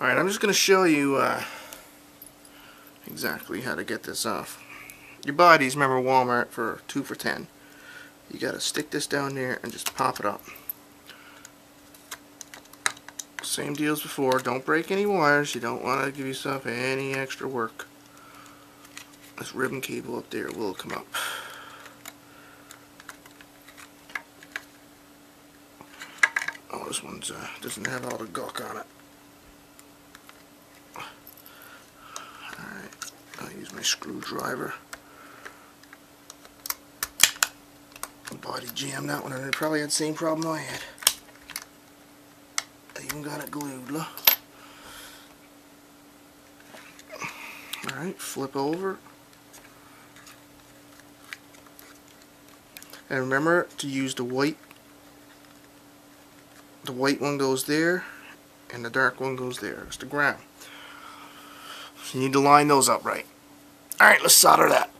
Alright, I'm just going to show you uh, exactly how to get this off. Your bodies, remember Walmart for 2 for 10. You got to stick this down there and just pop it up. Same deal as before. Don't break any wires. You don't want to give yourself any extra work. This ribbon cable up there will come up. Oh, this one's uh, doesn't have all the gawk on it. Alright, I'll use my screwdriver. Body jam that one, and it probably had the same problem I had. I even got it glued. Alright, flip over. And remember to use the white the white one goes there and the dark one goes there. It's the ground. So you need to line those up right. Alright, let's solder that.